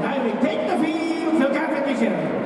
I will take the field for competition.